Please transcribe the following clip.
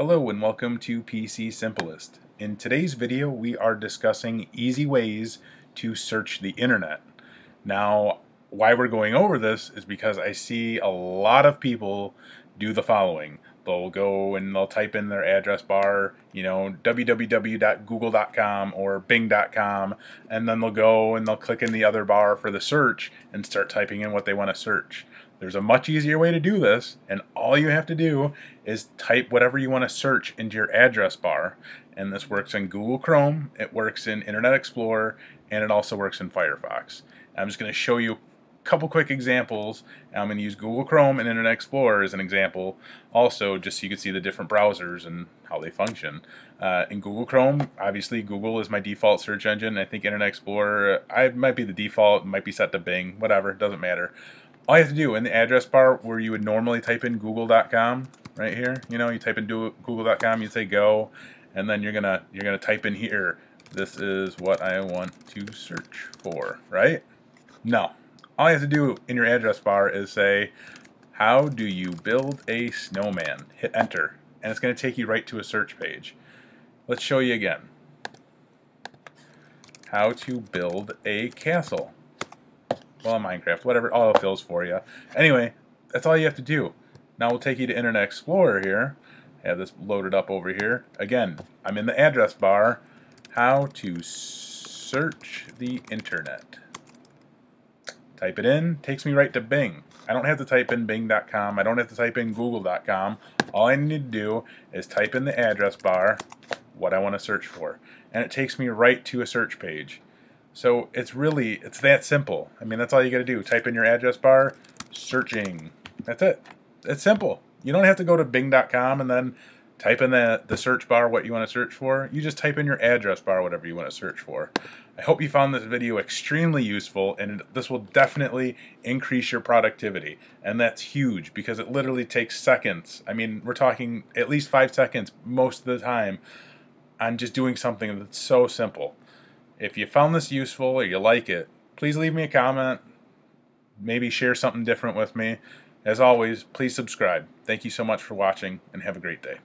Hello and welcome to PC Simplest. In today's video we are discussing easy ways to search the internet. Now why we're going over this is because I see a lot of people do the following. They'll go and they'll type in their address bar, you know, www.google.com or bing.com, and then they'll go and they'll click in the other bar for the search and start typing in what they want to search. There's a much easier way to do this, and all you have to do is type whatever you want to search into your address bar. And this works in Google Chrome, it works in Internet Explorer, and it also works in Firefox. I'm just going to show you a couple quick examples. I'm going to use Google Chrome and Internet Explorer as an example, also just so you can see the different browsers and how they function. Uh, in Google Chrome, obviously Google is my default search engine. I think Internet Explorer, I might be the default, might be set to Bing, whatever, doesn't matter all you have to do in the address bar where you would normally type in google.com right here you know you type in google.com you say go and then you're gonna you're gonna type in here this is what I want to search for right? No. All you have to do in your address bar is say how do you build a snowman? Hit enter and it's to take you right to a search page. Let's show you again. How to build a castle well, Minecraft, whatever, auto fills for you. Anyway, that's all you have to do. Now we'll take you to Internet Explorer here. I have this loaded up over here. Again, I'm in the address bar. How to search the internet. Type it in, takes me right to Bing. I don't have to type in bing.com. I don't have to type in google.com. All I need to do is type in the address bar what I want to search for. And it takes me right to a search page. So it's really, it's that simple. I mean, that's all you got to do. Type in your address bar, searching. That's it. It's simple. You don't have to go to bing.com and then type in the, the search bar what you want to search for. You just type in your address bar whatever you want to search for. I hope you found this video extremely useful and this will definitely increase your productivity. And that's huge because it literally takes seconds. I mean, we're talking at least five seconds most of the time on just doing something that's so simple. If you found this useful or you like it, please leave me a comment. Maybe share something different with me. As always, please subscribe. Thank you so much for watching and have a great day.